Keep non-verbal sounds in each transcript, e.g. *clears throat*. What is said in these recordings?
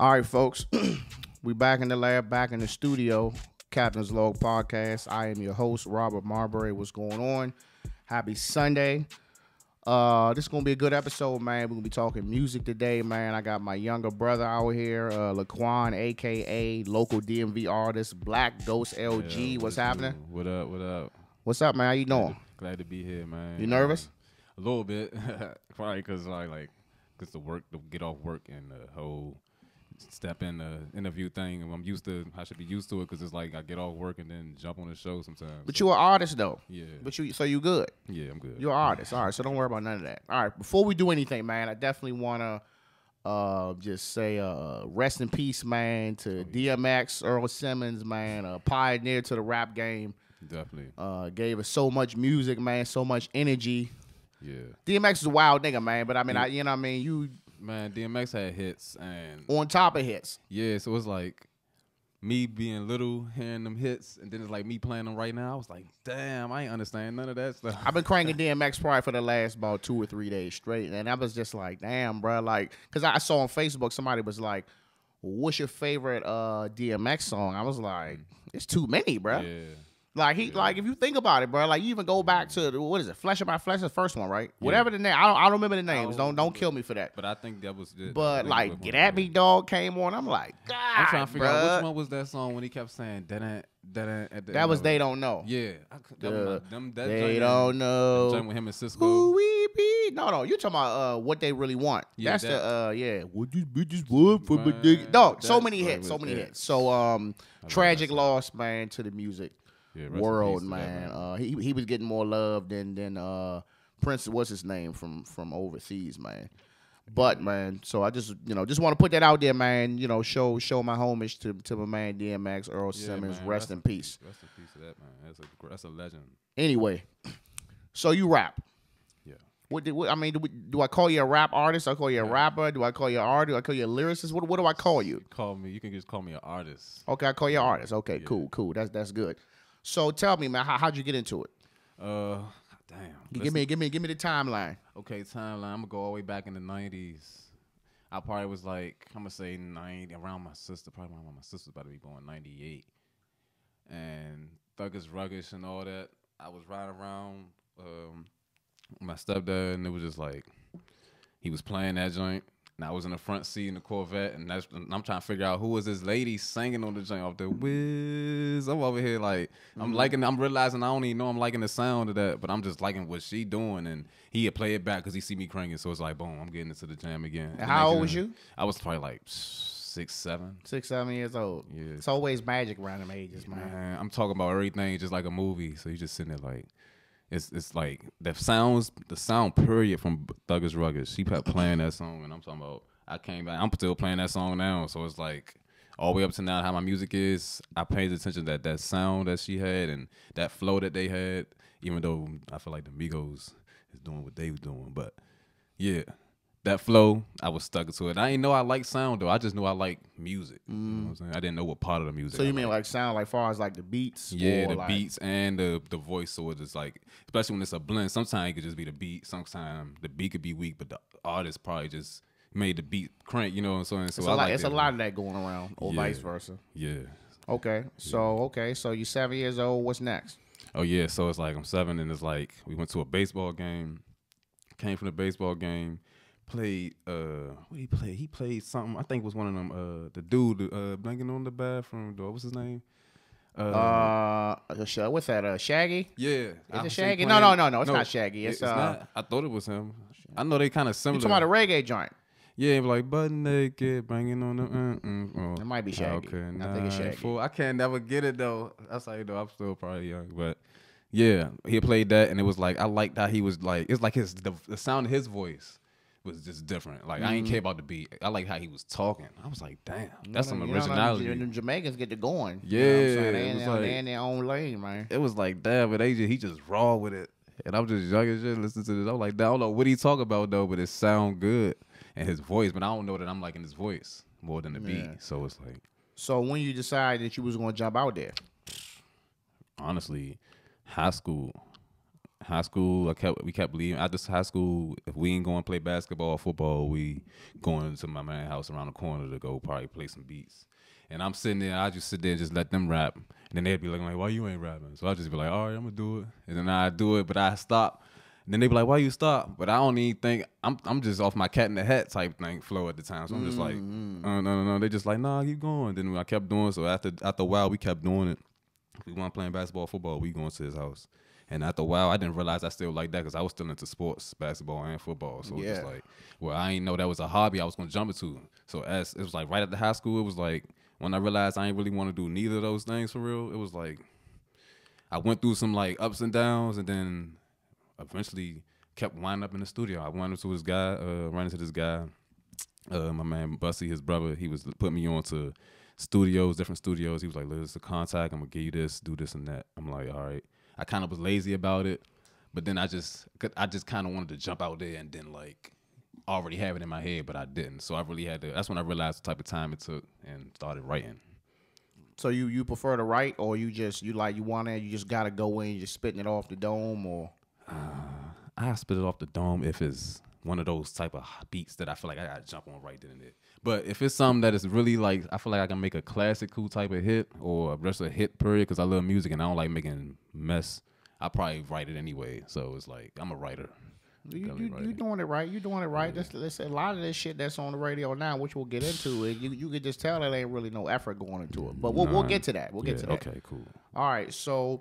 All right, folks. *clears throat* we back in the lab, back in the studio. Captain's Log Podcast. I am your host, Robert Marbury. What's going on? Happy Sunday. Uh, this is gonna be a good episode, man. We're gonna be talking music today, man. I got my younger brother out here, uh Laquan, aka local DMV artist, Black Ghost El-G. Yeah, What's what happening? What up? What up? What's up, man? How you doing? Glad to be here, man. You nervous? Um, a little bit, *laughs* probably because like like because the work, the get off work, and the whole step in the interview thing. I'm used to. I should be used to it because it's like I get off work and then jump on the show sometimes. But So, you an artist though. yeah, But you so you good. yeah, I'm good. You're an artist. All right, so don't worry about none of that. All right, before we do anything, man, I definitely wanna uh just say uh rest in peace, man, to DMX, Earl Simmons, man, a pioneer to the rap game. Definitely, Uh gave us so much music, man, so much energy. yeah. DMX is a wild nigga, man, but I mean, I you know what I mean, you Man, DMX had hits, and on top of hits. yeah, so it's like me being little, hearing them hits, and then it's like me playing them right now. I was like, damn, I ain't understand none of that stuff. I've been cranking *laughs* DMX probably for the last about two or three days straight, and I was just like, damn, bro, like, cause I saw on Facebook somebody was like, "What's your favorite uh DMX song?" I was like, "It's too many, bro." yeah. Like he, like if you think about it, bro, like you even go back to the, what is it, Flesh of My Flesh, the first one, right? Whatever the name, I don't, I don't remember the names. Don't, don't kill me for that. But I think that was. I But like, get at me, dog, came on. I'm like, God, I'm trying to figure out which one was that song when he kept saying that that at the That was they don't know. Yeah, I, that The- was my, them, that they don't know. joint with him and Sisqó. Who we be? No, no, you're talking about uh, what they really want. Yeah, That's that- the uh, yeah. What these bitches want from a Man, dick? Dog, so many hits, so many hits. So um, tragic loss, man, to the music Yeah, world, peace to that man. Uh, he he was getting more love than than uh Prince. What's his name from from overseas, man. But man, so I just you know just want to put that out there, man. You know, show show my homage to to my man DMX, Earl Yeah, Simmons. man, rest in peace. Rest in peace to that man. That's a that's a legend. Anyway, so you rap. Yeah. What, did, what I mean, do, we, do I call you a rap artist? I call you a rapper? Do I call you an artist? Do I call you a lyricist? What, what do I call you? Call me. You can just call me an artist. Okay, I call you an artist. Okay, Yeah. cool, cool. That's that's good. So tell me, man, how, how'd you get into it? Uh, damn. Give Listen- me, give me, give me the timeline. Okay, timeline. I'm gonna go all the way back in the '90s. I probably was like, I'm gonna say 90 around my sister. Probably around my sister's about to be born '98, and Thuggish Ruggish and all that. I was riding around um, my stepdad, and it was just like he was playing that joint. And I was in the front seat in the Corvette, and that's and I'm trying to figure out who was this lady singing on the joint off the whiz. I'm over here like I'm mm-hmm. liking. I'm realizing I don't even know I'm liking the sound of that, but I'm just liking what she doing. And he had play it back because he see me cranking, so it's like boom, I'm getting into the jam again. And how old was you? I was probably like six, seven. Six, seven years old. Yeah. It's always magic around them ages, man. Man, I'm talking about everything just like a movie. So you just sitting there like, it's it's like the sounds, the sound period from Thuggish Ruggish. She kept playing that song, and I'm talking about. I came back. I'm still playing that song now. So it's like all the way up to now how my music is. I paid attention that that sound that she had and that flow that they had. Even though I feel like the Migos is doing what they were doing, but yeah. That flow, I was stuck to it. I didn't know I like sound though. I just knew I like music. You know what I'm mm. saying? I didn't know what part of the music. So I you mean liked. like sound like far as like the beats? Yeah, or the like- beats and the the voice. So it's just like, especially when it's a blend. Sometimes it could just be the beat. Sometimes the beat could be weak, but the artist probably just made the beat crank. You know what I'm saying? So It's, I a, lot, it's a lot of that going around, or Yeah. vice versa. Yeah. Okay, so okay, so you're seven years old. What's next? Oh yeah. So it's like I'm seven, and it's like we went to a baseball game. Came from the baseball game. Played. Uh, what he play? He played something. I think it was one of them. Uh, the dude. Uh, blanking on the bathroom door. What's his name? Uh, uh what's that? Uh, Shaggy? Yeah. Is I it Shaggy? No, no, no, no, it's not Shaggy. It's, uh, not. I thought it was him. I know they kind of similar. You talking about a reggae joint? Yeah, like butt naked, banging on the. Uh, uh, oh. It might be Shaggy. Okay, I think it's Shaggy. I can't never get it though. That's how you know I'm still probably young, but yeah, he played that, and it was like I liked how he was like it's like his the, the sound of his voice was just different. Like I ain't Mm-hmm. care about the beat. I like how he was talking. I was like, damn, that's some You know, originality. them Jamaicans get to going. Yeah, you know what I'm saying? they, in their, they like- in their own lane, man. it was like damn, but just, he just raw with it. And I'm just young as shit listening to this. I'm like, I don't know what he talk about though, but it sound good. And his voice, but I don't know that I'm liking his voice more than the beat. So it's like So when you decided that you was going to jump out there, honestly, high school, high school, I kept we kept leaving. After high school, if we ain't going to play basketball or football, we going to my man house around the corner to go probably play some beats. And I'm sitting there, I just sit there and just let them rap. And then they'd be looking like, why you ain't rapping? So I just be like, all right, I'm gonna do it. And then I do it, but I stop. And then they be like, why you stop? But I don't even think I'm I'm just off my cat in the hat type thing flow at the time. So I'm just like, Mm-hmm. uh, no, no, no. They just like, nah, keep going. Then I kept doing. So after after a while, we kept doing it. If we weren't playing basketball, football, we going to his house. And after a while, I didn't realize I still like that because I was still into sports, basketball and football. So it was just like, well, I didn't know that was a hobby I was gonna jump into. So as it was like right at the high school, it was like when I realized I ain't really want to do neither of those things for real. It was like I went through some like ups and downs, and then eventually kept winding up in the studio. I went into this guy, uh, ran into this guy, uh, my man Bussy, his brother. He was putting me on to studios, different studios. He was like, "Look, it's a contact. I'm gonna give you this, do this and that." I'm like, "All right." I kind of was lazy about it, but then I just, I just kind of wanted to jump out there and then like already have it in my head, but I didn't. So I really had to. That's when I realized the type of time it took and started writing. So you you prefer to write, or you just you like you want to you just gotta go in, you just spitting it off the dome, or uh, I spit it off the dome if it's one of those type of beats that I feel like I gotta jump on right then and there. But if it's something that is really like I feel like I can make a classical type of hit or just a hit period because I love music and I don't like making mess. I probably write it anyway. So it's like I'm a writer. you you, you doing it right. You doing it right. This, this a lot of this shit that's on the radio now, which we'll get into. It you you can just tell that ain't really no effort going into it. But we'll we'll get to that. We'll get Yeah, to that. Okay, cool. All right, so.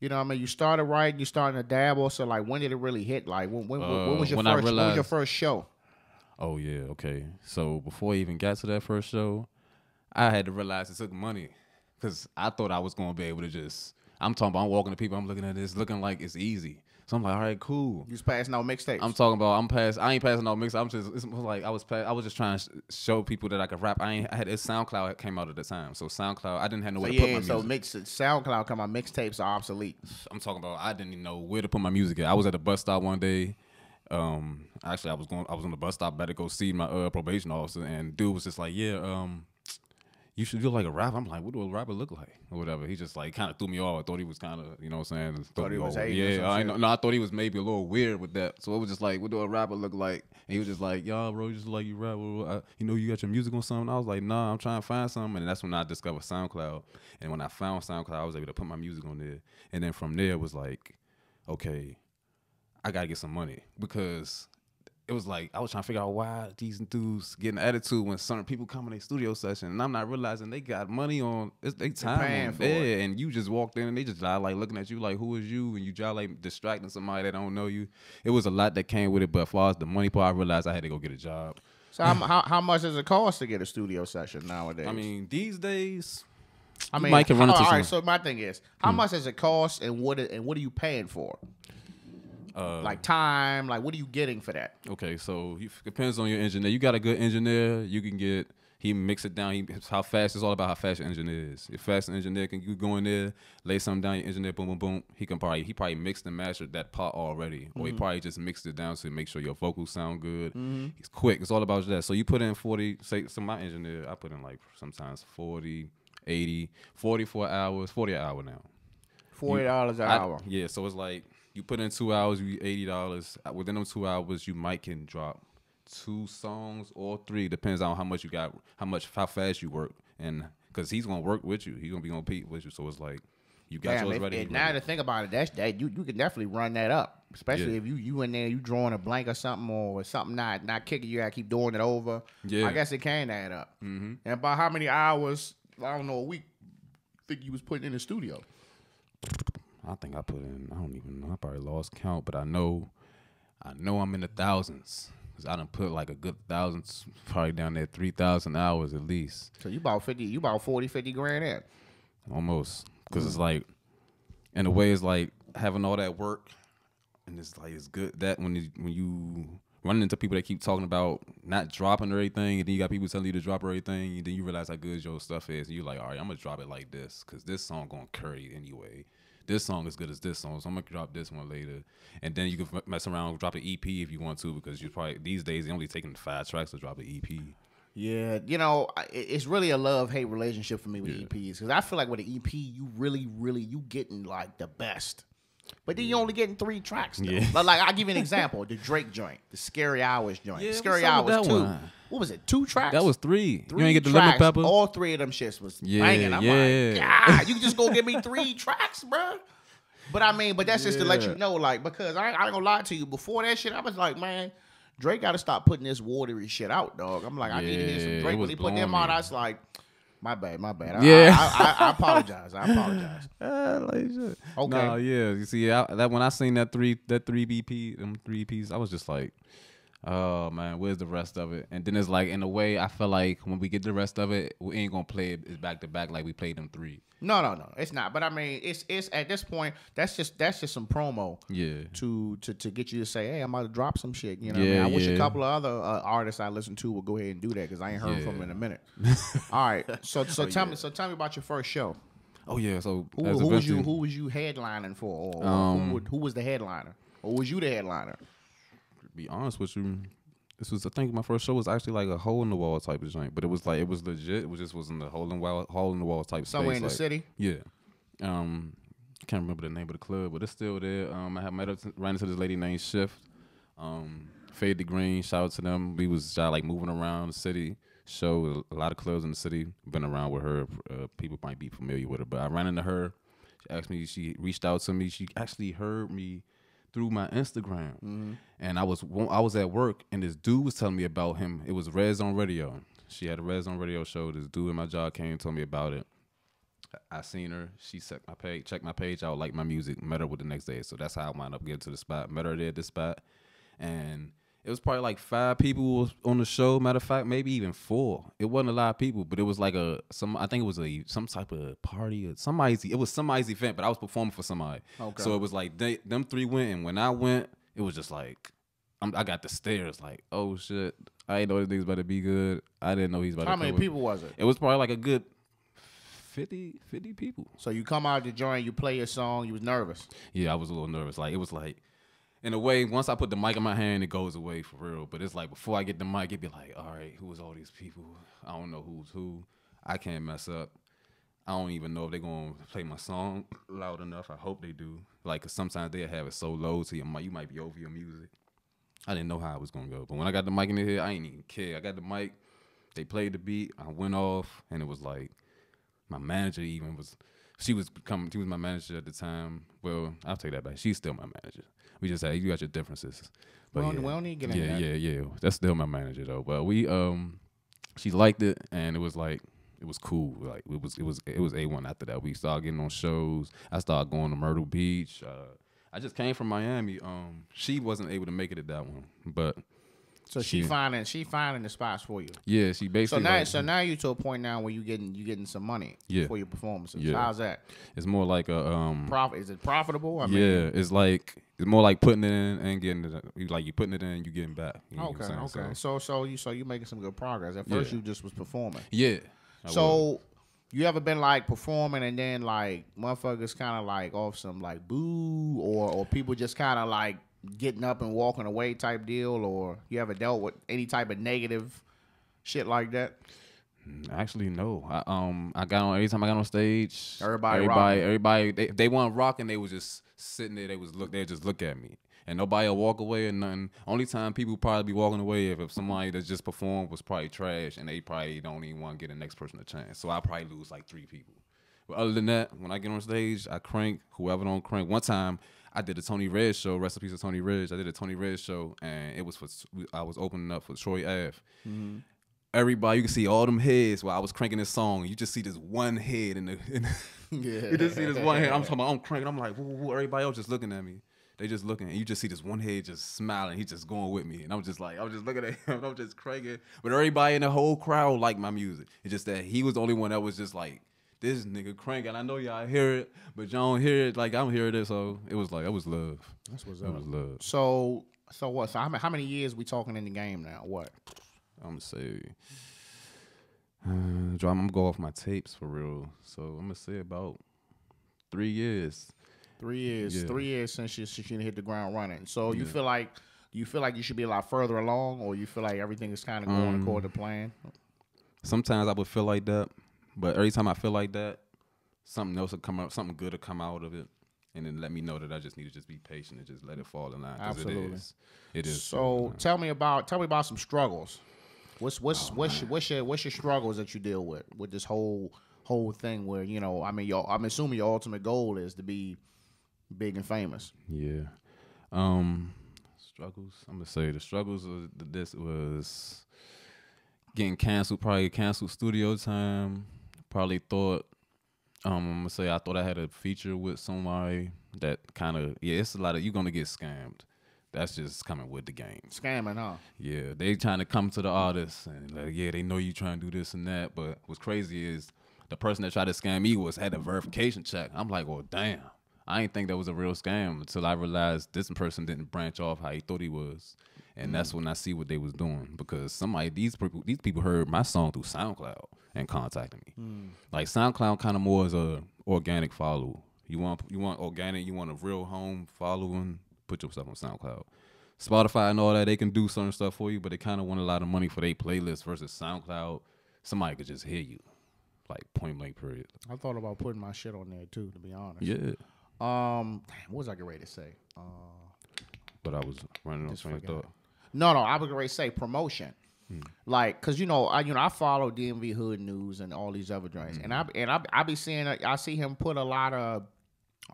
You know, what I mean, you started writing, you starting to dabble. So, like, when did it really hit? Like, when when, when Uh, was your when I first? when was your first show? Oh yeah, okay. So before I even got to that first show, I had to realize it took money, cause I thought I was gonna be able to just. I'm talking about. I'm walking to people. I'm looking at this, looking like it's easy. So I'm like, all right, cool. You passing out mixtapes. I'm talking about. I'm past. I ain't passing no mix. I'm just. It's like I was. Pass, I was just trying to sh- show people that I could rap. I ain't. I had this SoundCloud came out at the time. So SoundCloud. I didn't have so nowhere to put yeah, my so music. mix SoundCloud come on mixtapes are obsolete. I'm talking about. I didn't even know where to put my music at. I was at a bus stop one day. Um, actually, I was going. I was on the bus stop, about to go see my uh, probation officer, and dude was just like, "Yeah, um, you should do like a rap." I'm like, "What do a rapper look like?" Or whatever. He just like kind of threw me off. I thought he was kind of, you know, what I'm saying, threw he was off. hating or some Yeah, I know. No, I thought he was maybe a little weird with that. So it was just like, "What do a rapper look like?" And he was just like, "Y'all, bro, just like you rap. blah. you know, you got your music on something." I was like, "Nah, I'm trying to find something." And that's when I discovered SoundCloud. And when I found SoundCloud, I was able to put my music on there. And then from there, it was like, okay, I gotta get some money because it was like I was trying to figure out why these dudes getting attitude when certain people come in their studio session, and I'm not realizing they got money on it's they time paying on there, it. and you just walked in and they just lie, like looking at you like who is you, and you just like distracting somebody that don't know you. It was a lot that came with it, but as far as the money part, I realized I had to go get a job. So how, how how much does it cost to get a studio session nowadays? I mean, these days, I mean, Mike can run into all right. So my thing is, how hmm. much does it cost, and what and what are you paying for? Uh, Like time, like what are you getting for that? Okay, so you, depends on your engineer. You got a good engineer, you can get he mix it down. He how fast it's all about how fast your engineer is. If fast engineer can you go in there, lay something down, your engineer boom boom boom. He can probably he probably mixed and mastered that part already, or he probably just mixed it down to make sure your vocals sound good. He's quick. It's all about that. So you put in forty. Say so my engineer, I put in like sometimes 40, 80, 44 hours, forty an hour now. Forty dollars an I- hour. Yeah, so it's like you put in two hours, you eighty dollars. Within them two hours, you might can drop two songs or three, depends on how much you got, how much, how fast you work, and because he's gonna work with you, he's gonna be gonna compete with you. So it's like you got Damn, yours if, ready. now ready. to think about it, that's that you you can definitely run that up, especially Yeah. if you you in there you drawing a blank or something or something not not kicking you, gotta keep doing it over. Yeah. I guess it can add up. Mm-hmm. And about how many hours? I don't know a week. Think you was putting in the studio? I think I put in. I don't even know. I probably lost count, but I know, I know I'm in the thousands. Cause I done put like a good thousands, probably down there three thousand hours at least. So you about fifty, you about 40, 50 grand in. almost because it's like in a way it's like having all that work and it's like it's good that when you when you running into people that keep talking about not dropping or anything, and then you got people telling you to drop everything and then you realize how good your stuff is and you're like all right i'm gonna drop it like this because this song gonna carry anyway this song is good as this song so i'm gonna drop this one later. And then you can f- mess around drop an ep if you want to because you probably these days they only taking five tracks to drop an ep Yeah, you know, it's really a love hate relationship for me with EPs because I feel like with an EP, you really, really, you getting like the best. But then you only getting three tracks. Though. Yeah. But like I'll give you an *laughs* example: the Drake joint, the Scary Hours joint, Yeah, Scary what's up with Hours that two. one? What was it? Two tracks. That was three. Three you ain't get the tracks. lemon pepper. All three of them shits was Yeah, banging. I'm yeah. like, God, you just gonna give me three *laughs* tracks, bruh. But I mean, but that's just to let you know, like, because I, I ain't gonna lie to you. Before that shit, I was like, man, Drake got to stop putting this watery shit out, dog. I'm like, I need to hear some Yeah, Drake. When he put them out. I was like, my bad, my bad. I- Yeah. I, I, I apologize. I apologize. *laughs* Ah, like shit. Okay. No, yeah. You see, I, that when I seen that three, that three BP, them three Ps, I was just like, oh man, where's the rest of it? And then it's like, in a way, I feel like when we get the rest of it, we ain't gonna play it back to back like we played them three. No, no, no, it's not. But I mean, it's it's at this point, that's just that's just some promo. Yeah. to to to get you to say, hey, I'm about to drop some shit. You know, what I, mean? I wish a couple of other uh, artists I listen to would go ahead and do that because I ain't heard from them in a minute. *laughs* All right, so so tell me so tell me about your first show. Oh yeah. So Who, who was you who was you headlining for, or, or Um, who, would, who was the headliner, or was you the headliner? Be honest with you, this was I think my first show was actually like a hole in the wall type of joint, but it was like it was legit. It was just wasn't the hole in the wall hole in the wall type Somewhere space. in the like- city. Yeah. Um, can't remember the name of the club, but it's still there. Um, I had met up ran into this lady named Shift. Um, Fade the Green, shout out to them. We was like moving around the city. Show a lot of clubs in the city. Been around with her. Uh, people might be familiar with her, but I ran into her. She asked me. She reached out to me. She actually heard me through my Instagram, mm-hmm. and I was I was at work, and this dude was telling me about him. It was Red on Radio. She had a Red Zone Radio show. This dude in my job came and told me about it. I seen her. She set my page, checked my page out, like my music, met her with the next day. So that's how I wound up getting to the spot. Met her there at the spot, and it was probably like five people on the show. Matter of fact, maybe even four. It wasn't a lot of people, but it was like a some. I think it was a some type of party or somebody's. It was somebody's event, but I was performing for somebody. Okay. So it was like they, them three went, and when I went, it was just like. I'm, I got the stares like, oh shit! I didn't know this nigga's about to be good. I didn't know he's about How to. many people was it? It was probably like a good 50, 50 people. So you come out the joint, you play your song, you was nervous. Yeah, I was a little nervous. Like it was like, in a way, once I put the mic in my hand, it goes away for real. But it's like before I get the mic, it'd be like, all right, who is all these people? I don't know who's who. I can't mess up. I don't even know if they're gonna play my song loud enough. I hope they do. Like, 'cause sometimes they have it so low to your mic, you might be over your music. I didn't know how it was gonna go, but when I got the mic in the head, I ain't even care. I got the mic. They played the beat. I went off, and it was like my manager even was. She was coming. She was my manager at the time. Well, I'll take that back. She's still my manager. We just had you got your differences. We But don't- yeah, we don't need to get yeah, yeah, yeah. That's still my manager though. But we um, she liked it, and it was like it was cool. Like it was it was it was a one after that. We started getting on shows. I started going to Myrtle Beach. Uh, I just came from Miami. Um, she wasn't able to make it at that one, but So she Yeah. finding she finding the spots for you. yeah, she basically. So now, like- so now you to a point now where you getting you getting some money Yeah. for your performances. Yeah. How's that? it's more like a um. Profit? Is it profitable? I mean, yeah, it's like it's more like putting it in and getting it. Like you putting it in, you getting back. You know Okay, okay. So, So, so you so you making some good progress. At first, Yeah. you just was performing. yeah. I. So, you ever been like performing and then like motherfuckers kind of like off some like boo or or people just kind of like getting up and walking away type deal, or you ever dealt with any type of negative shit like that? Actually, no. I, um, I got on every time I got on stage. Everybody everybody, rocking. everybody. They, they weren't rocking. They was just sitting there. They was look. They just look at me, and nobody will walk away or nothing. Only time people probably be walking away if, if somebody that just performed was probably trash, and they probably don't even want to get the next person a chance. So I probably lose like three people. But other than that, when I get on stage, I crank whoever don't crank. One time, I did a Tony Red show. Recipes of Tony Red. I did a Tony Red show, and it was for I was opening up for Troy Ave mm-hmm. everybody you can see all them heads while I was cranking this song. You just see this one head in the, in the Yeah. *laughs* you just see this one head. I'm talking about I'm cranking. I'm like, woo, woo, woo. everybody else just looking at me. They just looking, and you just see this one head just smiling. He's just going with me, and I'm just like, I'm just looking at *laughs* him. and I'm just cranking, but everybody in the whole crowd liked my music. It's just that he was the only one that was just like, this nigga cranking. I know y'all hear it, but y'all don't hear it like I'm hearing it. So it was like, it was love. That's what's It up. was love. So, so what? So how many, how many years we talking in the game now? What? I'm gonna say, uh, I'm gonna go off my tapes for real. So I'm gonna say about three years. Three years. Yeah. Three years since you since you hit the ground running. So you Yeah. feel like you feel like you should be a lot further along, or you feel like everything is kind of going Um, according to plan. Sometimes I would feel like that, but every time I feel like that, something else will come out. Something good will come out of it. and then let me know that I just need to just be patient and just let it fall in line. Absolutely. It is. It is. So tell me about tell me about some struggles. What's what's what's your, what's your what's your struggles that you deal with with this whole whole thing where you know I mean your I'm assuming your ultimate goal is to be big and famous. Yeah. Um struggles. I'm gonna say the struggles of this was getting canceled, probably canceled studio time. Probably thought um I'm gonna say I thought I had a feature with somebody that kinda yeah, it's a lot of you're gonna get scammed. That's just coming with the game. Scamming, huh? Yeah, they trying to come to the artist and like, yeah, they know you trying to do this and that. But what's crazy is the person that tried to scam me was had a verification check. I'm like, well, damn. I didn't think that was a real scam until I realized this person didn't branch off how he thought he was, and that's when I see what they was doing because somebody these people these people heard my song through SoundCloud and contacted me. Like SoundCloud kind of more as a organic follow. You want you want organic, you want a real home following, put yourself on SoundCloud. Spotify and all that, they can do certain stuff for you, but they kind of want a lot of money for their playlist versus SoundCloud. Somebody could just hear you, like point blank period. I thought about putting my shit on there too, to be honest. Yeah, Um, damn, what was I getting ready to say? Uh, but I was running on train of thought. No, no, I was going to say promotion. Like, cause you know, I you know I follow DMV Hood News and all these other joints, and I and I I be seeing I see him put a lot of,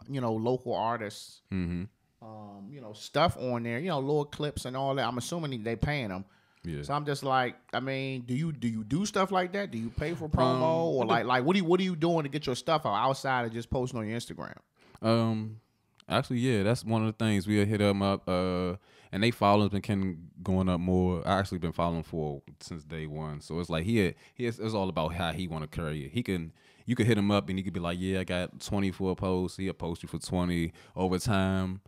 you know, local artists, Mm-hmm. um, you know, stuff on there, you know, little clips and all that. I'm assuming they paying them. Yeah. So I'm just like, I mean, do you do you do stuff like that? Do you pay for promo Um, or like like what do you what are you doing to get your stuff out outside of just posting on your Instagram? Um, actually, yeah, that's one of the things we'll hit them up. Uh, and they followers been kind going up more. I actually been following for since day one. So it's like he he has, it's all about how he want to carry it. He can you could hit him up and he could be like, yeah, I got 24 posts. He'll post you for twenty over time.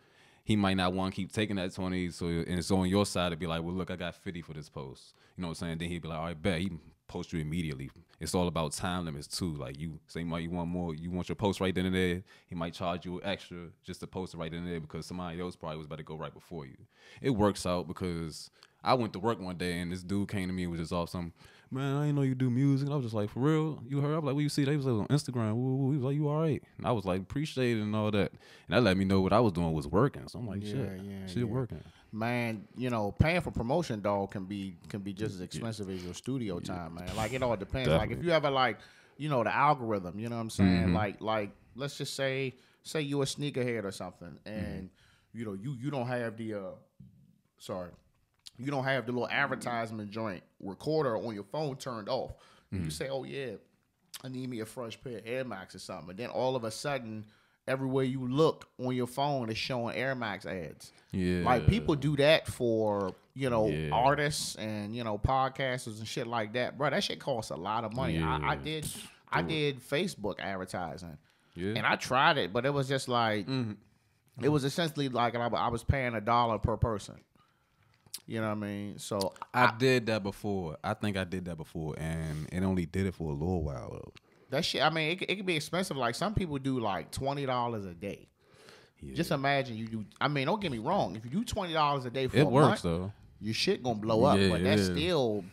He might not want to keep taking that twenty, so and it's on your side to be like, well, look, I got fifty for this post. You know what I'm saying? Then he'd be like, all right, bet. He post you immediately. It's all about time limits too. Like you say, might you want more, you want your post right then and there. He might charge you extra just to post it right then and there because somebody else probably was about to go right before you. It works out because I went to work one day and this dude came to me and was just off some man. I didn't know you do music. And I was just like, for real, you heard? I was like, what you see? They was like on Instagram. Woo, woo. He was like, you all right? And I was like, appreciate it and all that. And that let me know what I was doing was working. So I'm like, Yeah, shit, yeah, shit yeah. working. man, you know, paying for promotion dog can be can be just as expensive as your studio time, man. Like it all depends. Like if you ever like, you know, the algorithm, you know what I'm saying? Like like let's just say say you a sneakerhead or something and you know, you you don't have the uh sorry. You don't have the little advertisement joint recorder on your phone turned off. You say, "Oh yeah, I need me a fresh pair of Air Max or something." And then all of a sudden, everywhere you look on your phone is showing Air Max ads. Yeah. Like people do that for you know Yeah. artists and you know podcasters and shit like that, bro. That shit costs a lot of money. I, I Yeah. did, I did Facebook advertising, Yeah. and I tried it, but it was just like Mm-hmm. it was essentially like I, I was paying a dollar per person. You know what I mean? So I did that before. I think I did that before, and it only did it for a little while. Though. that shit. I mean, it, could- it could be expensive. Like some people do like twenty dollars a day. Just imagine you do. I mean, don't get me wrong. If you do twenty dollars a day for It a works month, though. your shit gonna blow up. Yeah, but that's yeah. still,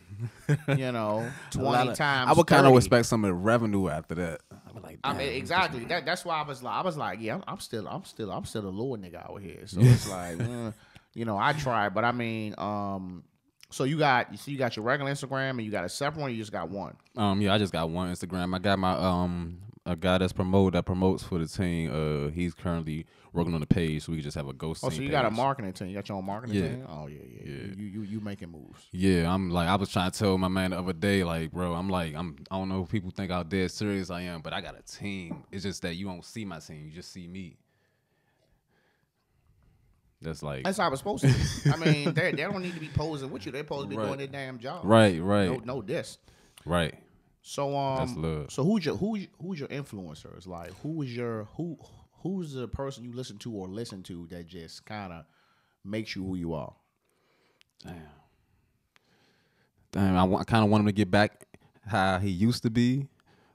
*laughs* you know, twenty of- times. I would kind of 30. expect some of the revenue after that. I would like, I mean, exactly. That, that's why I was like, I was like, yeah, I'm, I'm still, I'm still, I'm still a little nigga out here. So it's like, eh, *laughs* you know, I tried, but I mean, um, so you got, you see, you got your regular Instagram and you got a separate one. Or you just got one. Um, yeah, I just got one Instagram. I got my um a guy that's promote that promotes for the team. Uh, he's currently working on the page, so we can just have a ghost. Oh, so you got a marketing team. You got your own marketing Yeah. team. Oh yeah, yeah, Yeah. You, you, you making moves. Yeah, I'm like I was trying to tell my man the other day, like, bro, I'm like, I'm I don't know if people think how dead serious I am, but I got a team. It's just that you don't see my team, you just see me. That's like That's how it's supposed to. be. I mean, they, they don't need to be posing with you. They're supposed to be Right. doing their damn job. right, right, No, no this. right. So um, so who's your who's who's your influencers? Like who is your who who's the person you listen to or listen to that just kind of makes you who you are? Damn. Damn, I, wa- I kind of want him to get back how he used to be,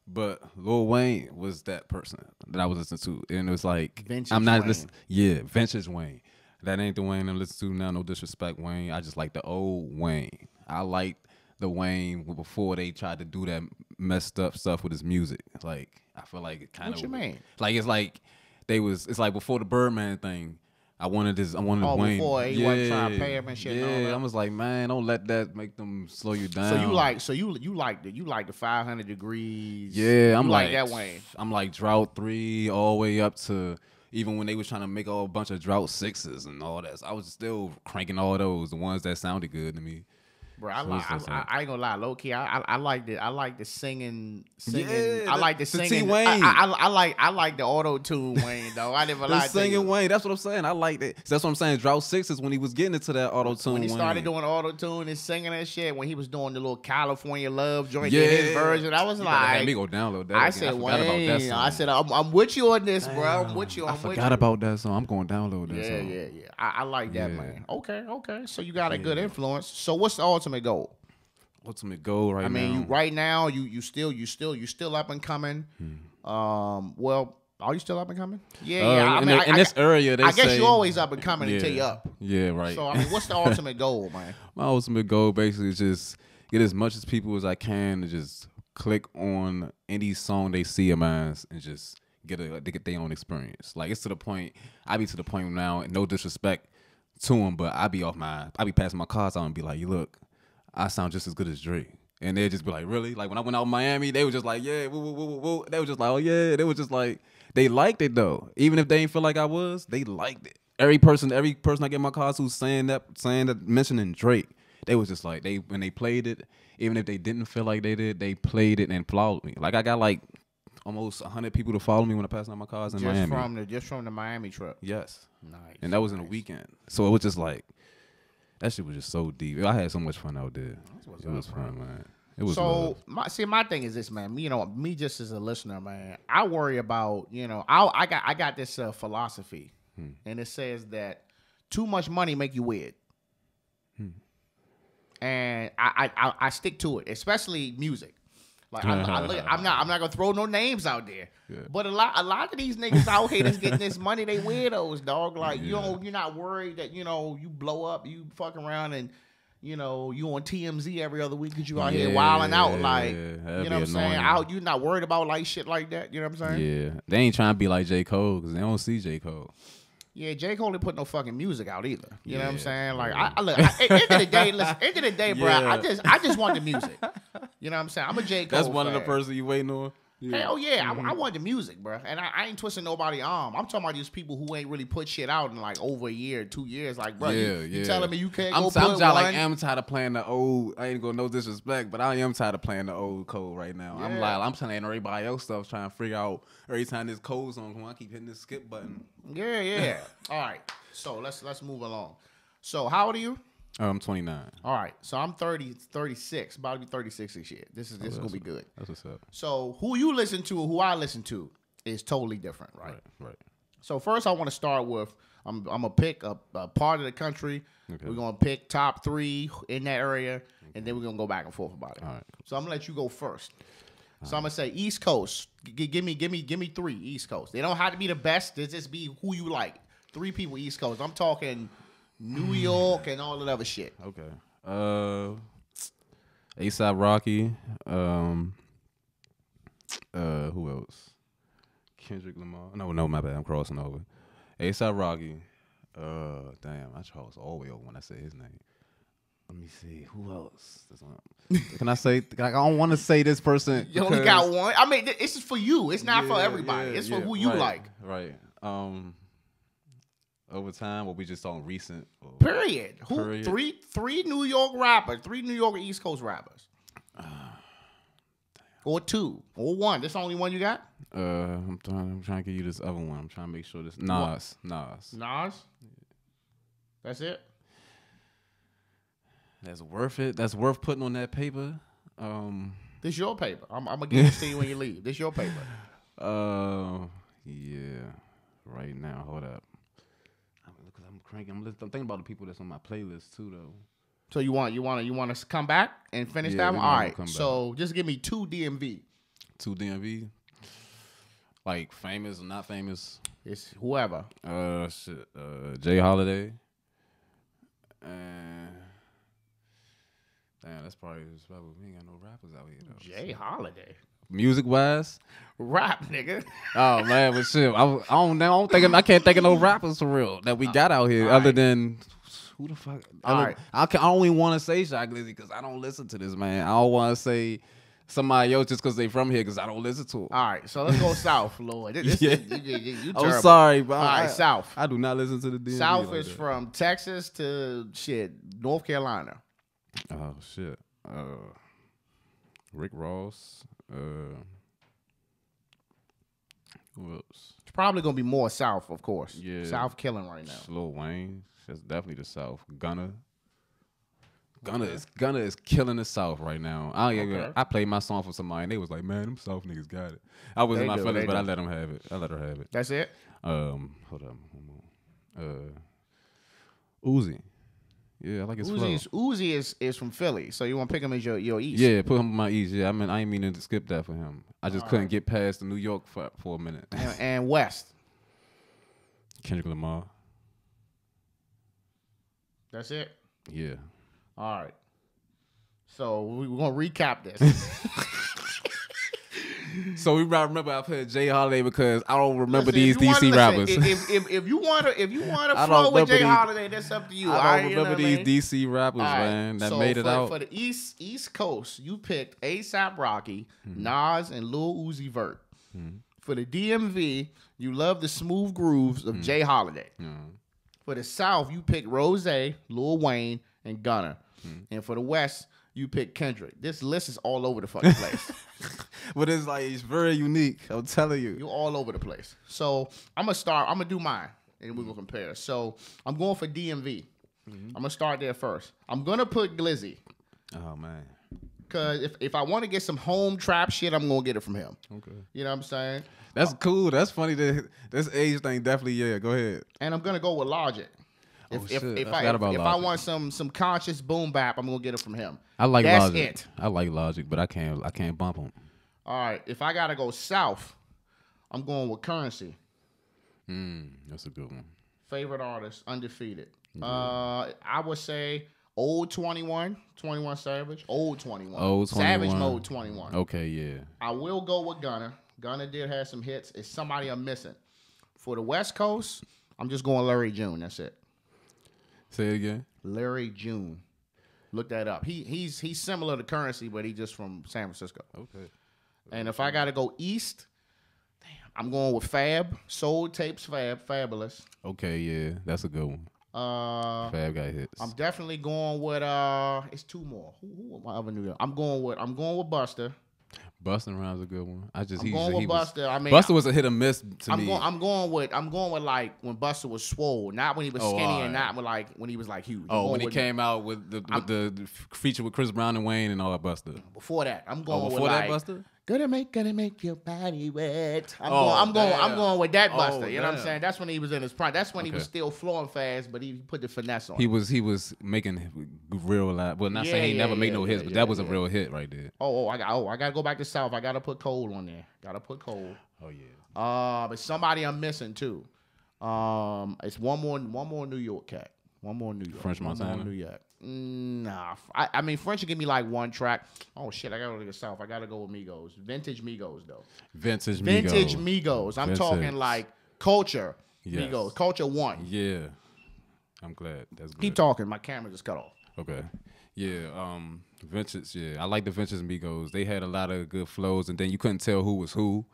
but Lil Wayne was that person that I was listening to, and it was like Vintage I'm not listening. Yeah, vintage Wayne. That ain't the Wayne I'm listening to now. No disrespect, Wayne. I just like the old Wayne. I like the Wayne before they tried to do that messed up stuff with his music. Like I feel like it kind of What you mean? like it's like they was it's like before the Birdman thing. I wanted this. I wanted Oh, Wayne. before he wasn't trying to pay him and shit and Yeah, that. I was like, man, don't let that make them slow you down. So you like, so you you like the you like the 500 degrees. Yeah, I'm You like, that Wayne. I'm like drought three all the way up to even when they was trying to make a whole bunch of drought sixes and all that. I was still cranking all those, the ones that sounded good to me. Bro, I, So like, I, I, I ain't gonna lie, low key. I, I, I like the I like the singing, singing. Yeah, I like the the T. singing. Wayne. I, I, like I like the auto tune Wayne though. I never to singing. Wayne, that's what I'm saying. I like that. That's what I'm saying. Drought sixes when he was getting into that auto tune. When he started Wayne. doing auto tune and singing that shit, when he was doing the little California love joint, yeah, his version, I was You like, me go download that. I again. said, forgot about that Wayne. song. I said, I'm, I'm with you on this, bro. I'm ah, with you. I'm I forgot about that song. I'm going download that Yeah, song. yeah, yeah. I, I like that, man. Okay, okay. So you got a good influence. So what's the ultimate goal? Ultimate goal right now. I mean, now. you right now, you you still you still you still up and coming. Um, well, are you still up and coming? Yeah, Hmm. Uh, yeah. I in, mean, the- I, in I, this area, they I guess you always up and coming yeah, until you up. Yeah, right. So I mean, what's the *laughs* ultimate goal, man? my ultimate goal basically is just get as much as people as I can to just click on any song they see of mine and just get a they get their own experience. Like it's to the point I be to the point now, and no disrespect to them, but I be off my I be passing my cars out and be like, you look, I sound just as good as Drake. And they'd just be like, really? Like when I went out in Miami, they were just like, yeah, woo, woo, woo, woo, woo. They were just like, oh yeah. They were just like, they liked it though. Even if they didn't feel like I was, they liked it. Every person, every person I get in my cars who's saying that, saying that, mentioning Drake, they was just like, they when they played it, even if they didn't feel like they did, they played it and followed me. Like I got like almost hundred people to follow me when I passed out my cars in Just Miami. from the just from the Miami trip. yes, Nice. and that was in a weekend, so it was just like that shit was just so deep. I had so much fun out there. what's It up, was bro. fun, man. It was so love. my see my thing is this man you know me just as a listener man i worry about you know i, I got i got this uh, philosophy Hmm. and it says that too much money make you weird Hmm. and I, I I I stick to it especially music like I, I, look- I'm not I'm not gonna throw no names out there, Yeah. but a lot a lot of these niggas out here that's getting this money they weirdos dog. Like you Yeah. know you're not worried that you know you blow up you fuck around and you know you on TMZ every other week because you out here wilding out like Yeah, you know what I'm saying? out you not worried about like shit like that you know what I'm saying? Yeah, they ain't trying to be like J. Cole because they don't see J. Cole. Yeah J. Cole didn't put no fucking music out either. You know what I'm saying? Like. I, I look I, the end of the day listen end of the day bro I just I just want the music. You know what I'm saying? I'm a J. Cole That's one of the fan. persons you waiting on. Hell yeah, Mm-hmm. I, I want the music, bro. And I, I ain't twisting nobody arm. I'm talking about these people who ain't really put shit out in like over a year, two years. Like, bro, you, Yeah, you telling me you can't I'm, go I'm, put one? like, I'm tired of playing the old. I ain't gonna no disrespect, but I am tired of playing the old code right now. I'm Yeah. like, I'm playing everybody else stuff, trying to figure out every time this code's on. Come I keep hitting this skip button. yeah, yeah. *laughs* All right. So let's let's move along. So how old are you? Oh, I'm 29. All right. So I'm 30, 36, about to be 36 this year. This is this is oh, gonna be good. That's what's up. So who you listen to, who I listen to, is totally different, right? Right, right. So first, I want to start with I'm I'm gonna pick a, a part of the country. Okay. We're gonna pick top three in that area, and then we're gonna go back and forth about it. All right. So I'm gonna let you go first. So I'm gonna say East Coast. G- give me, give me, give me three East Coast. They don't have to be the best. They just be who you like. Three people East Coast. I'm talking New York and all that other shit. Okay. Uh, ASAP Rocky. Um. Uh, who else? Kendrick Lamar. No, no, my bad. I'm crossing over. ASAP Rocky. Uh, damn, I chose all the way over when I say his name. Let me see. Who else? Can I say? I, don't want to say this person. *laughs* You only got one. I mean, is for you. It's not for Yeah, everybody. yeah, it's for yeah, who you right, like. Right. Um. Over time, what we just on recent. or- Period. Who Period. three three New York rappers, three New York East Coast rappers. or two. Or one. This the only one you got? Uh, I'm trying. I'm trying to give you this other one. I'm trying to make sure this Nas. Nas. Nas. That's it. That's worth it. That's worth putting on that paper. Um. This your paper. I'm, I'm gonna give this to you when you *laughs* leave. This your paper. Uh. Yeah. Right now, hold up. I'm, cause I'm cranking. I'm, listening, I'm thinking about the people that's on my playlist too, though. So you want you want to you want to come back and finish Yeah, that we one? All gonna back. So just give me two DMV. Two DMV. Like famous or not famous. It's whoever. Uh, shit. Uh, Jay Holiday. And damn, that's probably, that's probably we ain't got no rappers out here though. Jay Holiday. Music wise, Rap, nigga. Oh man, but shit, I, I don't, I don't think I can't think of no rappers for real that we got out here all other right. than who the fuck. I, All don't- right. I, can, I even want to say Shy Glizzy because I don't listen to this man. I don't want to say somebody else just because they from here because I don't listen to them. All right, so let's go *laughs* south, Lord. This, Yeah. you, you, you, sorry, but All right, I, south. I do not listen to the DMV South like is that. from Texas to shit North Carolina. Oh shit. Uh, Rick Ross. Uh, who else? It's probably gonna be more south, of course. Yeah. South killing right now. Lil Wayne. That's definitely the South. Gunna. Gunna is Gunna is killing the South right now. I Okay. I played my song for somebody and they was like, man, them South niggas got it. I was They in my do, but I let them have it. I let her have it. That's it. Um, hold up, one more. Uh, Uzi. Yeah, I like his flow. Uzi is, is from Philly, so you want to pick him as your, your east. Yeah, put him on my east. Yeah, I mean, I ain't meaning to skip that for him. I just couldn't get past the New York for, for a minute. And, and West. *laughs* Kendrick Lamar. That's it. Yeah. All right. So we're gonna recap this. *laughs* So we remember I put Jay Holiday because I don't remember Listen, these if you wanna- DC listen, rappers. If, if, if you want to if you want *laughs* to flow with Jay these- Holiday, that's up to you. I don't Alright, you know remember I these mean? DC rappers, right, man, that so made it for, out. for the East East Coast. You picked ASAP Rocky, Mm-hmm. Nas, and Lil Uzi Vert. For the DMV, you love the smooth grooves Mm-hmm. of Jay Holiday. For the South, you pick Rose, Lil Wayne, and Gunna. Mm-hmm. And for the West, you pick Kendrick. This list is all over the fucking place. *laughs* But it's like it's very unique. I'm telling you. You're all over the place. So I'm gonna start. I'm gonna do mine, and we're gonna compare. So I'm going for DMV. Mm-hmm. I'm gonna start there first. I'm gonna put Glizzy Oh man. because if, if I want to get some home trap shit, I'm gonna get it from him. Okay. You know what I'm saying? That's cool. That's funny. That this age thing definitely. Yeah. Go ahead. And I'm gonna go with Logic. If, Oh, if, if, I I, if, I want some some conscious boom bap, I'm gonna get it from him. I like That's Logic. it. I like Logic, but I can't. I can't bump him. All right. If I gotta go south, I'm going with Curren$y. Mm, that's a good one. Favorite artist, undefeated. Uh, I would say old 21, 21 Savage, old 21, Old Savage mode 21. Okay. Yeah. I will go with Gunna. Gunna did have some hits. It's somebody I'm missing. For the West Coast, I'm just going Larry June. That's it. Say it again. Larry June. Look that up. He he's he's similar to Curren$y, but he just from San Francisco. Okay. And if I gotta go east, damn, I'm going with Fab. Soul Tapes Fab, Fabolous. Okay. Yeah. That's a good one. Uh Fab got hits. I'm definitely going with uh it's two more. Who, who am I other New York? I'm going with I'm going with Busta. Busta Rhymes a good one. I just I'm he, going he with was, Busta. I mean Busta was a hit or miss to I'm me. going I'm going with I'm going with like when Busta was swole, not when he was Oh, skinny alright. and not when like when he was like huge. I'm oh, when he with- came out with the with the, the feature with Chris Brown and Wayne and all that Busta. before that. I'm oh, going Oh, with before that like, Busta. Gonna make, gonna make your body wet. I'm Oh, going, I'm going, I'm damn. going with that Oh, Busta. you know what I'm saying? That's when he was in his prime. That's when he was still flowing fast, but he put the finesse on. He was he was making real lot. Well, not Yeah, saying he yeah, never made yeah, no hits, but that was a real hit right there. oh, oh, I got, oh, I gotta go back to South. I gotta put Cole on there. Gotta put Cole. Oh yeah. Uh, but somebody I'm missing too. Um, it's one more, one more New York cat. One more New York. French one more Montana? New York. Nah, I, I mean French give me like one track. Oh shit, I gotta go to the South. I gotta go with Migos. Vintage Migos though. Vintage Migos. Vintage Migos. I'm Vintage. talking like culture. Yes. Migos. Culture one. Yeah. I'm glad. That's good. Keep talking. My camera just cut off. Okay. Yeah, um Vintage, yeah. I like the Vintage Migos. They had a lot of good flows and then you couldn't tell who was who.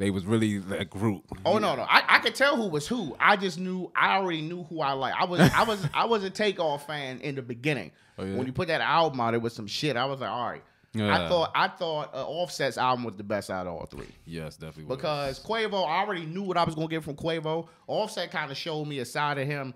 They was really that group. Oh no, no. I, I could tell who was who. I just knew I already knew who I like. I was I was I was a takeoff fan in the beginning. *laughs* Oh, yeah? When you put that album out, it was some shit. I was like, all right. I thought I thought uh, Offset's album was the best out of all three. Yes, definitely was. Because Quavo, I already knew what I was gonna get from Quavo. Offset kind of showed me a side of him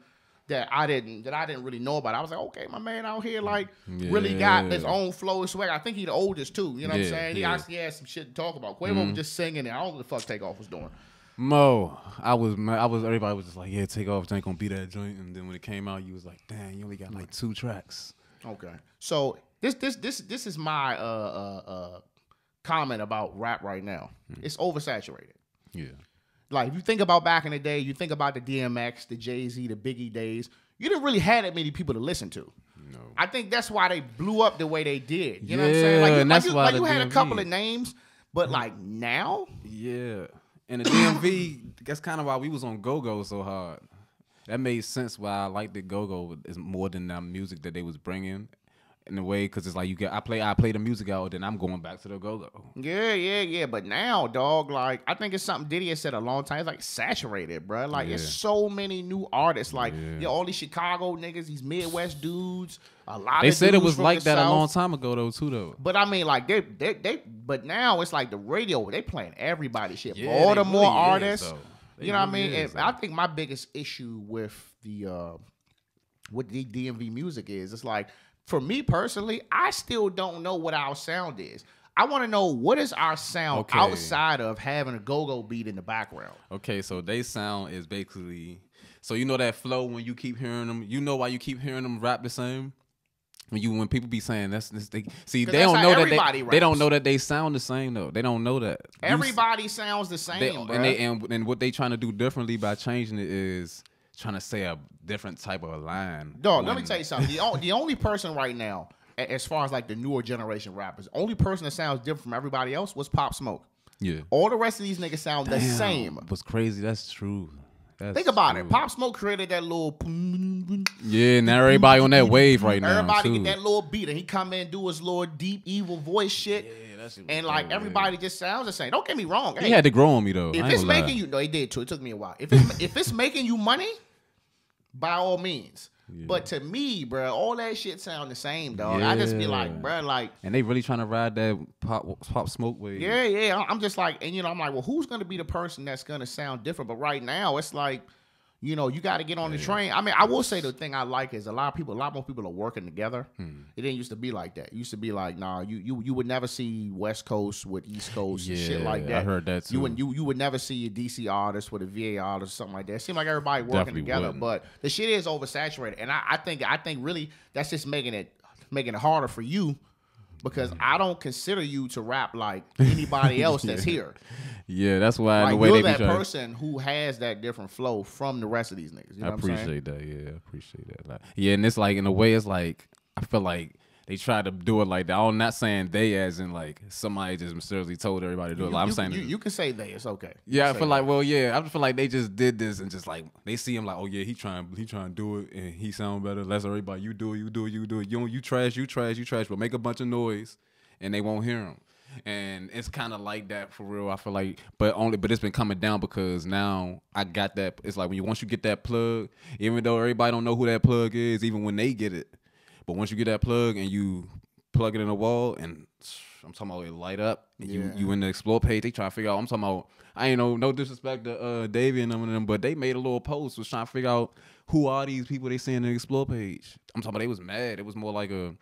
that I didn't that I didn't really know about. I was like, okay, my man out here like really got his own flow and swag. I think he the oldest too. You know what I'm saying? He yeah. actually had some shit to talk about. Quavo was just singing it. I don't know what the fuck Takeoff was doing. Mo, I was I was everybody was just like, yeah, Takeoff, ain't gonna be that joint. And then when it came out, you was like, damn, you only got like two tracks. Okay. So this this this this is my uh uh uh comment about rap right now. It's oversaturated. Yeah. Like if you think about back in the day, you think about the DMX, the Jay Z, the Biggie days. You didn't really have that many people to listen to. No. I think that's why they blew up the way they did. You know what I'm saying? Like you, and like that's you, why like you had a couple of names, But like now, Yeah. And the DMV, that's kind of why we was on Go Go so hard. That made sense why I liked the Go Go is more than the music that they was bringing in a way because it's like you get I play I play the music out then I'm going back to the Go Go. yeah, yeah, yeah. But now, dog, like I think it's something Diddy has said a long time. It's like saturated, bro. Like it's Yeah. so many new artists. Like Yeah. yeah, all these Chicago niggas, these Midwest dudes. A lot. They said it was like that South. a long time ago though too though. But I mean, like they, they, they. But now it's like the radio. They playing everybody shit. Yeah, they more really artists. They you know what I mean? is, And I think my biggest issue with the uh with the DMV music is it's like for me personally, I still don't know what our sound is. I want to know what is our sound Okay. outside of having a go-go beat in the background. Okay, so they sound is basically so you know that flow when you keep hearing them. You know why you keep hearing them rap the same. When you when people be saying that's this, they see they don't know that they, they don't know that they sound the same though. They don't know that You Everybody sounds the same, they, and they and, and what they trying to do differently by changing it is trying to say a different type of line. Dog, let me tell you something. The, o- the only person right now, as far as like the newer generation rappers, the only person that sounds different from everybody else was Pop Smoke. Yeah, All the rest of these niggas sound the Damn, same. What's crazy? That's true. That's Think about true. it. Pop Smoke created that little. Yeah, now everybody on that wave right now. Everybody too. get that little beat, and he come in and do his little deep evil voice shit, Yeah, that shit was and like dope, yeah. everybody just sounds the same. Don't get me wrong. He Hey, had to grow on me though. If ain't it's gonna lie. making you, no, he did too. It took me a while. If it's if it's making you money, by all means. But to me, bro, all that shit sound the same, dog. I just be like, Yeah. bro, like. And they really trying to ride that pop pop smoke wave. Yeah, yeah. I'm just like, and you know, I'm like, well, who's gonna be the person that's gonna sound different? But right now, it's like, you know, you got to get on the train. I mean, I will say the thing I like is a lot of people, a lot more people are working together. Hmm. It didn't used to be like that. It used to be like, nah, you you you would never see West Coast with East Coast and shit like that. I heard that You too. would you you would never see a DC artist with a VA artist or something like that. It seemed like everybody working Definitely together, wouldn't. but the shit is oversaturated, and I, I think I think really that's just making it making it harder for you. Because. I don't consider you to rap like *laughs* anybody else that's here. Yeah, that's why Like the way you're that person who has that different flow from the rest of these niggas. You know I what I'm saying? appreciate that. Yeah, I appreciate that. Like, yeah, and it's like in a way, it's like I feel like they try to do it like that. I'm not saying they, as in like somebody just mysteriously told everybody to do it. You, Like, I'm you- saying, you, you can say they. It's okay. yeah, I feel they. like, well, yeah, I just feel like they just did this and just like they see him like, oh yeah, he trying, he trying to do it and he sound better. Let's everybody, you do it, you do it, you do it. You you trash, you trash, you trash, but make a bunch of noise and they won't hear him. And it's kind of like that for real. I feel like, but only, but it's been coming down because now I got that. It's like when you once you get that plug, even though everybody don't know who that plug is, even when they get it, but once you get that plug and you plug it in the wall and I'm talking about it light up. And You Yeah. you in the explore page, they try to figure out. I'm talking about. I ain't know no disrespect to uh Davey and them and them, but they made a little post was trying to figure out who are these people they see in the explore page. I'm talking about they was mad. It was more like a.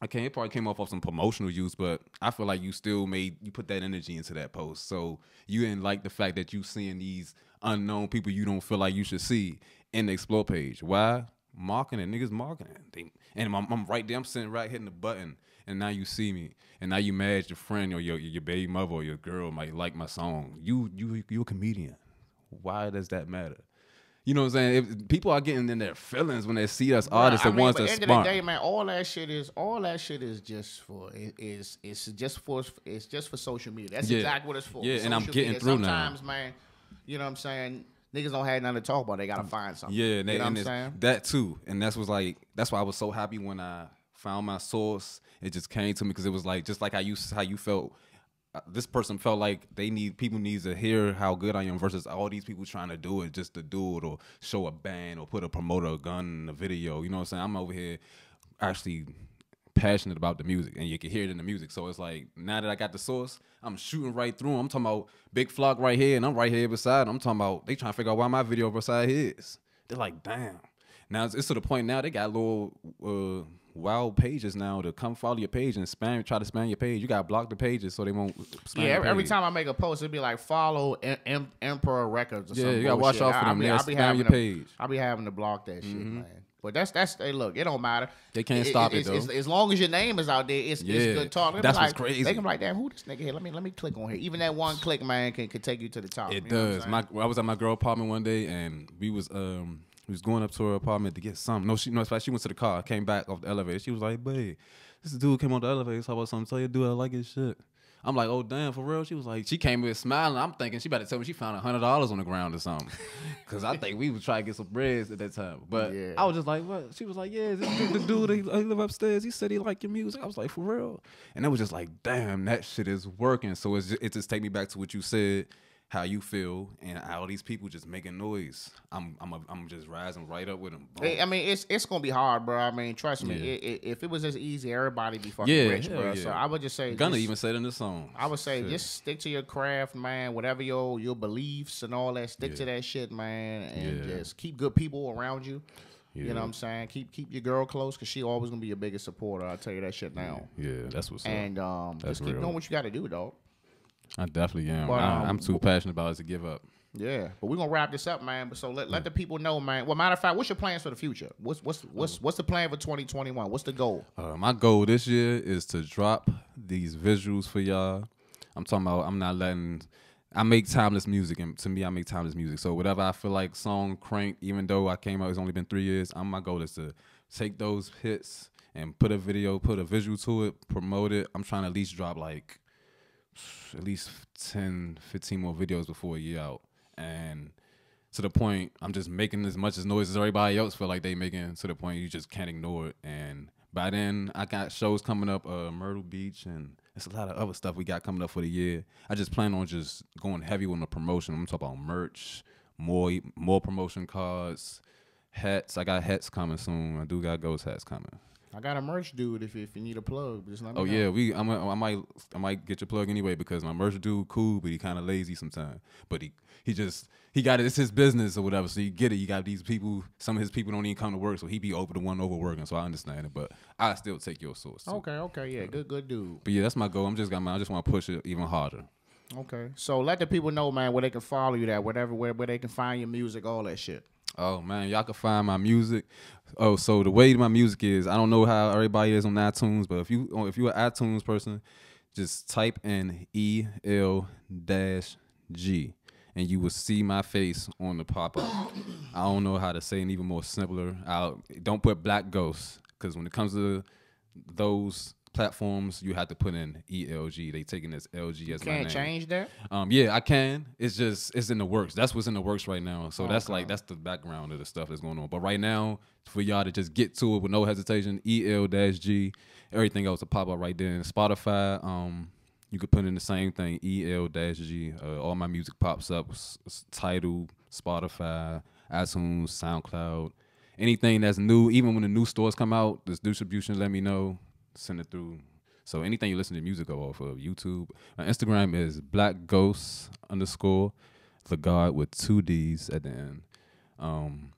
I can't. It probably came off of some promotional use, but I feel like you still made you put that energy into that post. So you didn't like the fact that you seeing these unknown people you don't feel like you should see in the explore page. Why? Marketing, niggas marketing. They, and I'm, I'm right there. I'm sitting right hitting the button, and now you see me, and now you mad your friend or your your baby mother or your girl might like my song. You you you a comedian. Why does that matter? You know what I'm saying? If people are getting in their feelings when they see us artists, I the mean, ones but that end smart. of the day, man, all that shit is all that shit is just for it is it's just for it's just for social media. That's Yeah. exactly what it's for. Yeah, and I'm Social getting media. through now. Sometimes, man, you know what I'm saying? Niggas don't have nothing to talk about. They gotta find something. Yeah, and, you know what I'm saying? that too, and that's was like that's why I was so happy when I found my source. It just came to me because it was like just like how you how you felt. uh, This person felt like they need people needs to hear how good I am versus all these people trying to do it just to do it or show a band or put a promoter a gun in a video. You know what I'm saying? I'm over here actually passionate about the music and you can hear it in the music. So it's like now that I got the source, I'm shooting right through 'em. I'm talking about Big Flock right here and I'm right here beside. 'em. I'm talking about they trying to figure out why my video beside his. They're like, damn. Now it's, it's to the point now they got little uh, wild pages now to come follow your page and spam, try to spam your page. You got to block the pages so they won't spam Yeah, every, every time I make a post, it'd be like follow em- em- Emperor Records or Yeah, you gotta watch out for them. I'll spam your to, page. Mm-hmm. I'll be having to block that shit, man. But that's that's hey, look, it don't matter. They can't stop it, it's- it's- though. as long as your name is out there, it's, Yeah, it's good talk. They that's what's like- crazy. They can be like, damn, who this nigga here? Let me let me click on here. Even that one click, man, can, can take you to the top. It You know what I'm does. My I was at my girl apartment one day and we was um we was going up to her apartment to get something. No, she no, in fact, she went to the car, came back off the elevator. She was like, "Babe, this dude came on the elevator. Talk about something. Tell your dude I like his shit." I'm like, oh damn, for real? She was like, she came in smiling. I'm thinking she about to tell me she found a hundred dollars on the ground or something, *laughs* because I think we was trying to get some breads at that time. But Yeah. I was just like, what? She was like, yeah, this dude, the dude he, he live upstairs. He said he liked your music. I was like, for real? And it was just like, damn, that shit is working. So it's just, it just take me back to what you said. How you feel, and all these people just making noise. I'm, I'm, a, I'm just rising right up with them. I I mean, it's it's gonna be hard, bro. I mean, trust me. Yeah. i i if it was as easy, everybody be fucking Yeah, rich, bro. yeah. So I would just say, just- even say it in the song. I would say Shit. just stick to your craft, man. Whatever your your beliefs and all that, stick to that shit, man, and just keep good people around you. You know what I'm saying? Keep keep your girl close because she always gonna be your biggest supporter. I'll tell you that shit now. Yeah, that's what's up. And um, just keep real. doing what you got to do, dog. I definitely am. But, I, um, I'm too passionate about it to give up. Yeah, but we're gonna wrap this up, man. But so let, let the people know, man. Well, matter of fact, what's your plans for the future? What's what's what's what's the plan for 2021? What's the goal? Uh, my goal this year is to drop these visuals for y'all. I'm talking about. I'm not letting. I make timeless music, and to me, I make timeless music. So whatever I feel like song crank, even though I came out, it's only been three years. I'm my goal is to take those hits and put a video, put a visual to it, promote it. I'm trying to at least drop like at least 10, 15 more videos before a year out, and to the point I'm just making as much as noise as everybody else feel like they making to the point you just can't ignore it. And by then I got shows coming up, uh, Myrtle Beach, and it's a lot of other stuff we got coming up for the year. I just plan on just going heavy on the promotion. I'm talking about merch, more more promotion cards, hats. I got hats coming soon. I do got ghost hats coming. I got a merch dude. If if you need a plug, just let me Oh know. yeah, we I'm a, I might I might get your plug anyway because my merch dude cool, but he kind of lazy sometimes. But he he just he got it. It's his business or whatever. So you get it. You got these people. Some of his people don't even come to work, so he be over the one overworking. So I understand it, but I still take your source. Too. Okay, okay, yeah, good, good dude. But yeah, that's my goal. I'm just got my. I just want to push it even harder. Okay, so let the people know, man, where they can follow you, that whatever, where where they can find your music, all that shit. Oh man, y'all can find my music. Oh, so the way my music is, I don't know how everybody is on iTunes, but if you if you're an iTunes person, just type in E L dash G, and you will see my face on the pop up. I don't know how to say it even more simpler. I'll, don't put Black Ghost because when it comes to those platforms, you have to put in ELG. They taking this LG as my Can't change that. Um, yeah, I can. It's just it's in the works. That's what's in the works right now. So that's like that's the background of the stuff that's going on. But right now, for y'all to just get to it with no hesitation, EL G, everything else will pop up right there. And Spotify, um, you could put in the same thing, EL G. Uh, all my music pops up. Tidal, Spotify, iTunes, SoundCloud, anything that's new. Even when the new stores come out, this distribution, let me know. Send it through. So anything you listen to music off of YouTube. My Instagram is Black Ghost underscore the God with two D's at the end. Um,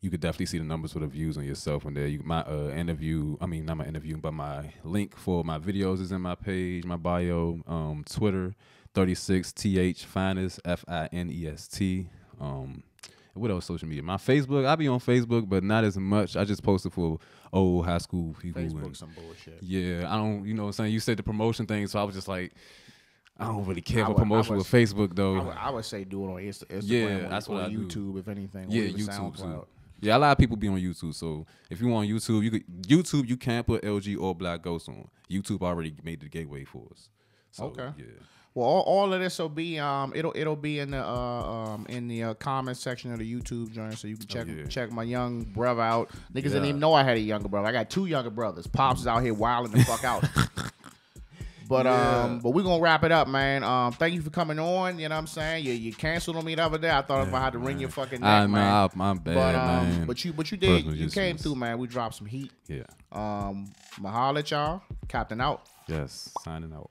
you could definitely see the numbers for the views on yourself on there. You my uh, interview, I mean not my interview, but my link for my videos is in my page, my bio, um, Twitter, thirty six th finest f i n e s t. Um, what else social media? My Facebook, I be on Facebook, but not as much. I just posted for old high school people. and- some bullshit. yeah, I don't. You know, what I'm saying you said the promotion thing, so I was just like, I don't really care I for promotion was- with Facebook I though. would, I would say do it on Insta- Instagram. Yeah, or- that's what I do. YouTube, if anything. yeah, YouTube too. Yeah, a lot of people be on YouTube. So if you on YouTube, you could YouTube. You can't put LG or Black Ghost on. YouTube already made the gateway for us. So, Okay. Yeah. Well, all, all of this will be um it'll it'll be in the uh um in the uh, comment section of the YouTube joint, so you can check Oh, yeah. check my young brother out. Niggas didn't even know I had a younger brother. I got two younger brothers. Pops is out here wilding the fuck out. *laughs* But Yeah. um, but we're gonna wrap it up, man. Um, thank you for coming on. You know what I'm saying? You you canceled on me the other day. I thought if I had to ring your fucking neck, I man. I- My bad, But um, man. but you but you did Personal you came through, man. We dropped some heat. yeah. Um, mahalo at y'all. Captain out. Yes. Signing out.